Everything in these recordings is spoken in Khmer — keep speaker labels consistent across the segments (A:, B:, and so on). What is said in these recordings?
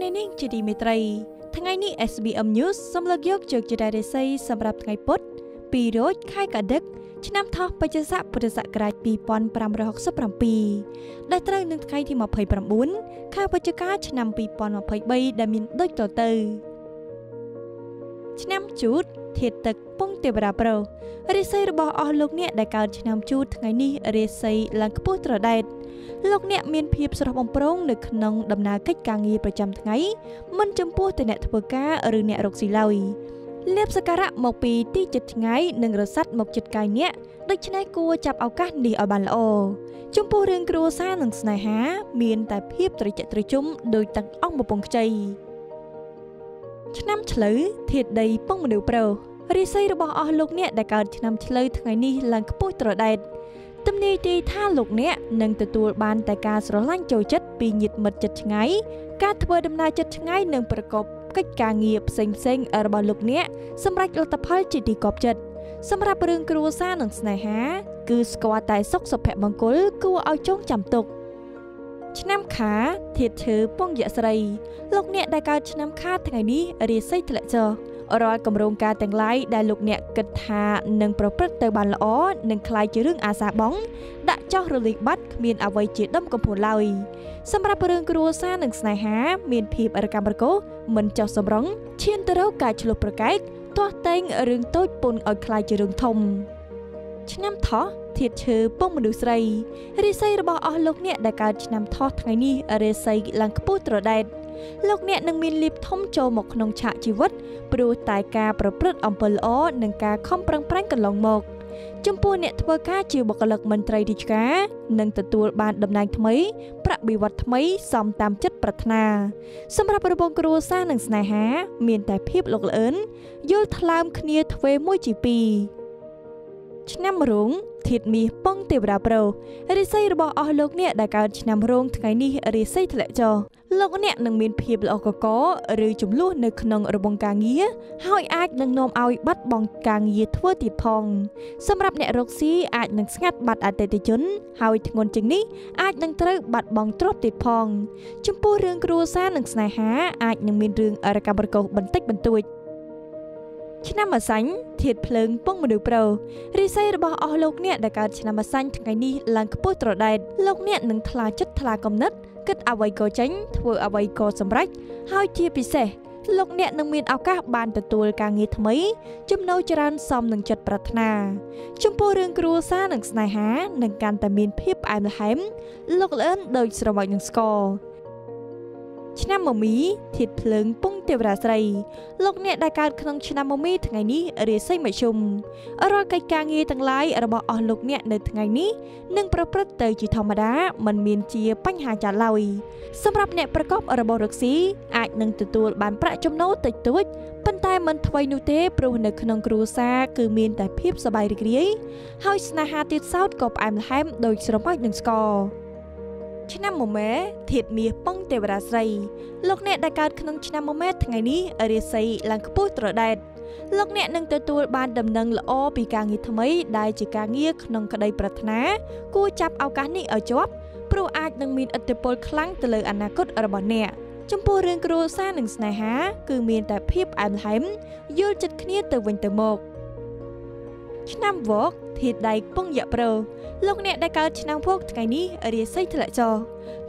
A: អ្នកនាងជាទីមេត្រី ថ្ងៃនេះ SBM News សូមលើកយកជោគជតារាសីសម្រាប់ថ្ងៃពុធ2រោចខែកដឹកឆ្នាំថោះបច្ចុប្បន្នពុទ្ធសករាជ2567ដែលត្រូវនឹងថ្ងៃទី29ខែវិច្ឆិកាឆ្នាំ2023ដែលមានដូចតទៅឆ្នាំជូតធាតទឹកពងទេវរាប្រុសរាសីរបស់អស់លោកអ្នកដែលកើតឆ្នាំជូតថ្ងៃនេះរាសីឡើងខ្ពស់ត្រដែត លោកអ្នកមានភាពស្រស់បំព្រងនៅក្នុងដំណើរកិច្ចការងារប្រចាំថ្ងៃមិនចំពោះទៅអ្នកធ្វើការឬអ្នករកស៊ីឡើយលៀបសការៈមកពីទីចិត្តថ្ងៃនិងរស័តមកចិត្តកាយអ្នកដូច្នេះគួរចាប់ឱកាសនេះឲ្យបានល្អចំពោះរឿងគ្រួសារនិងស្នេហា មានតែភាពត្រជាក់ត្រជុំដោយទាំងអង្គបំពង់ខ្ចីឆ្នាំឆ្លូវធាតដីពងមនុស្សប្រុសរាសីរបស់អស់លោកអ្នកដែលកើតឆ្នាំឆ្លូវថ្ងៃនេះឡើងខ្ពស់ត្រដែត ទំនាយទីថាលោកអ្នកនឹងទទួលបានតែការស្រឡាញ់ចូលចិត្តពីញាតិមិត្តចិត្តឆ្ងាយការធ្វើដំណើរចិត្តឆ្ងាយនិងប្រកបកិច្ចការងារផ្សេងផ្សេងរបស់លោកអ្នកសម្រាប់លទ្ធផលជាទីកប់ចិត្តសម្រាប់រឿងគ្រួសារនិងស្នេហា គឺស្គាល់តែសុខសុភមង្គលគួរឲ្យចងចាំទុកឆ្នាំខាធាតឈើពងយៈស្រីលោកអ្នកដែលកើតឆ្នាំខាថ្ងៃនេះរាសីធ្លាក់ចុះ រាល់គម្រោងការទាំងឡាយដែលលោកអ្នកគិតថានឹងប្រព្រឹត្តទៅបានល្អនឹងคล้ายជារឿងអាសាបងដាក់ចោះរលីកបាត់គ្មានអ្វីជាដុំកំភួនឡើយសម្រាប់រឿងគ្រួសារនិងស្នេហា មានភាពអរកម្មរកោមិនចោះសម្រងឈានទៅរកការឆ្លោះប្រកែកទាស់តែងរឿងតូចពុនឲ្យคล้ายជារឿងធំឆ្នាំថោះធាតឈើពងមនុស្សស្រីរាសីរបស់អស់លោកអ្នកដែលកើតឆ្នាំថោះថ្ងៃនេះរាសីឡើងខ្ពស់ត្រដែត លោកអ្នកនឹងមានលៀបធំចូលមកក្នុងឆាកជីវិតព្រោះតែការប្រព្រឹត្តអំពើល្អនិងការខំប្រឹងប្រែងកន្លងមកចំពោះអ្នកធ្វើការជាបុគ្គលិកមន្ត្រីរាជការនឹងទទួលបានតំណែងថ្មី ប្រាក់បៀវត្សថ្មីសមតាមចិត្តប្រាថ្នាសម្រាប់របងគ្រួសារនិងស្នេហា មានតែភាពលោកល្អឿនយល់ថ្លើមគ្នាទ្វេមួយជាពីរឆ្នាំរោងធាតមាសពងទេវតាប្រុសរិស័យរបស់អស់លោកអ្នកដែលកើតឆ្នាំរោងថ្ងៃនេះរិស័យធ្លាក់ចុះ លោកអ្នកនឹងមានភាពល្អកកឬចំនួននៅក្នុងរបងការងារហើយអាចនឹងនាំឲ្យបាត់បង់ការងារធ្វើទៀតផង សម្រាប់អ្នករកស៊ីអាចនឹងស្ងាត់បាត់អតិថិជន ហើយធ្ងន់ជាងនេះអាចនឹងត្រូវបាត់បង់ទ្រព្យទៀតផង ចំពោះរឿងគ្រួសារនិងស្នេហាអាចនឹងមានរឿងអរកម្មរកោសបន្តិចបន្តួចឆ្នាំម្សាញ់ធាតភ្លើងពងមនុស្សប្រុសរិស័យរបស់អស់លោកអ្នកដែលកើតឆ្នាំម្សាញ់ថ្ងៃនេះឡើងខ្ពស់ត្រដែតលោកអ្នកនឹងថ្លាចិត្តថ្លាគំនិត គិតអ្វីក៏ចេញធ្វើអ្វីក៏សម្រេចហើយជាពិសេសលោកអ្នកនឹងមានឱកាសបានទទួលការងារថ្មី ចំណូលច្រើនសមនឹងចិត្តប្រាថ្នា ចំពោះរឿងគ្រួសារនិងស្នេហានឹងកាន់តែមានភាពផ្អែមល្ហែមលោកល្អឿនដោយស្រមោចនឹងស្ករ ឆ្នាំមមីធាតភ្លើងពងទេវរាស្រីលោកអ្នកដែលកើតក្នុងឆ្នាំមមីថ្ងៃនេះរាសីមជ្ឈុំរាល់កិច្ចការងារទាំងឡាយរបស់អស់លោកអ្នកនៅថ្ងៃនេះនឹងប្រព្រឹត្តទៅជាធម្មតាមិនមានជាបញ្ហាចាឡើយសម្រាប់អ្នកប្រកបរបររកស៊ីអាចនឹងទទួលបានប្រាក់ចំណូលតិចតួចប៉ុន្តែមិនថ្មីនោះទេព្រោះនៅក្នុងគ្រួសារគឺមានតែភាពសប្បាយរីករាយហើយស្នេហាទៀតសោតក៏ផ្អែមល្ហែមដោយស្រមោចនឹងស្ករ ឆ្នាំមមែធាតមាសពងទេវរាស្រីលោកអ្នកដែលកើតក្នុងឆ្នាំមមែថ្ងៃនេះរាសីឡើងខ្ពស់ត្រដែតលោកអ្នកនឹងទទួលបានដំណឹងល្អពីការងារថ្មីដែលជាការងារក្នុងក្តីប្រាថ្នាគួរចាប់ឱកាសនេះឲ្យជាប់ព្រោះអាចនឹងមានឥទ្ធិពលខ្លាំងទៅលើអនាគតរបស់អ្នកចំពោះរឿងគ្រួសារនិងស្នេហា គឺមានតែភាពផ្អែមល្ហែមយល់ចិត្តគ្នាទៅវិញទៅមក ឆ្នាំវកធាតដៃពងយៈប្រោលោកអ្នកដែលកើតឆ្នាំវកថ្ងៃនេះរាសីធ្លាក់ចុះ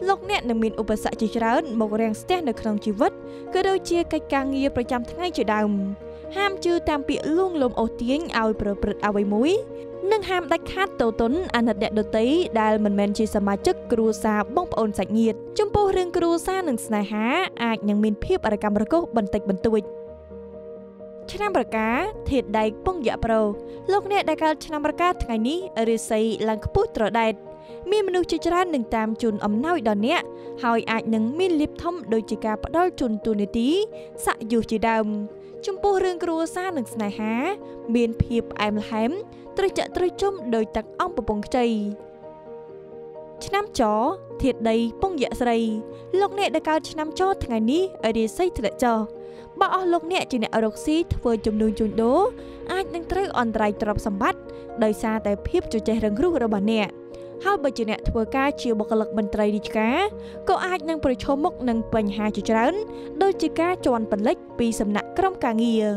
A: លោកអ្នកនឹងមានឧបសគ្គជាច្រើនមករាំងស្ទះនៅក្នុងជីវិតក៏ដូចជាកិច្ចការងារប្រចាំថ្ងៃជាដើមហាមជឿតាមពាក្យលួងលោមអូសទាញឲ្យប្រព្រឹត្តអ្វីមួយនិងហាមដាច់ខាតតូតុនអាណិតអ្នកដតីដែលមិនមែនជាសមាជិកគ្រួសារបងប្អូនសាច់ញាតិចំពោះរឿងគ្រួសារនិងស្នេហាអាចនឹងមានភាពអរកម្មរកុសបន្តិចបន្តួច ឆ្នាំរកាធាតដែកពងយៈប្រុសលោកអ្នកដែលកើតឆ្នាំរកាថ្ងៃនេះរាសីឡើងខ្ពស់ត្រដែតមានមនុស្សជាច្រើននឹងតាមជូនអំណោយដល់អ្នកហើយអាចនឹងមានលៀបធំដូចជាការផ្ដល់ជូនទូនីតិសាក់យុះជាដើមចំពោះរឿងគ្រួសារនិងស្នេហា មានភាពផ្អែមល្ហែមត្រជាក់ត្រជុំដោយទឹកអំពពងខ្ចី ឆ្នាំចធាតដីពងយៈស្រីលោកអ្នកដែលកើតឆ្នាំចថ្ងៃនេះរាសីធ្លាក់ចោបើអស់លោកអ្នកជាអ្នករកស៊ីធ្វើជំនួញជួញដូរអាចនឹងត្រូវអន្តរាយទ្រព្យសម្បត្តិដោយសារតែភាពជជែករឹងរូសរបស់អ្នក ហើយបើជាអ្នកធ្វើការជាបុគ្គលិកមន្ត្រីរាជការក៏អាចនឹងប្រឈមមុខនឹងបញ្ហាជាច្រើនដូចជាការជន់បន្លិចពីសំណាក់ក្រុមការងារ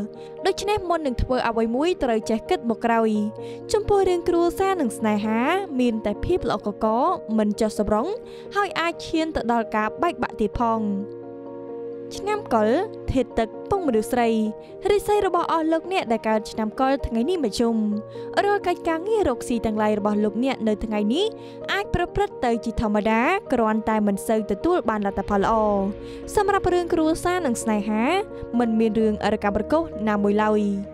A: ដូច្នេះមុននឹងធ្វើអ្វីមួយត្រូវចេះគិតមកក្រោយចំពោះរឿងគ្រួសារនិងស្នេហា មានតែភាពល្អកកមិនចុះសម្រងហើយអាចឈានទៅដល់ការបែកបាក់ទៀតផង ឆ្នាំកុលធាតទឹកពងមនុស្សស្រីរិស័យរបស់អស់លោកអ្នកដែលកើតឆ្នាំកុលថ្ងៃនេះមជ្ឈុំរាល់កិច្ចការងាររកស៊ីទាំងឡាយរបស់លោកអ្នកនៅថ្ងៃនេះអាចប្រព្រឹត្តទៅជាធម្មតាគ្រាន់តែមិនសូវទទួលបានលទ្ធផលល្អសម្រាប់រឿងគ្រួសារនិងស្នេហាមិនមានរឿងអរកម្មរកុសណាមួយឡើយ។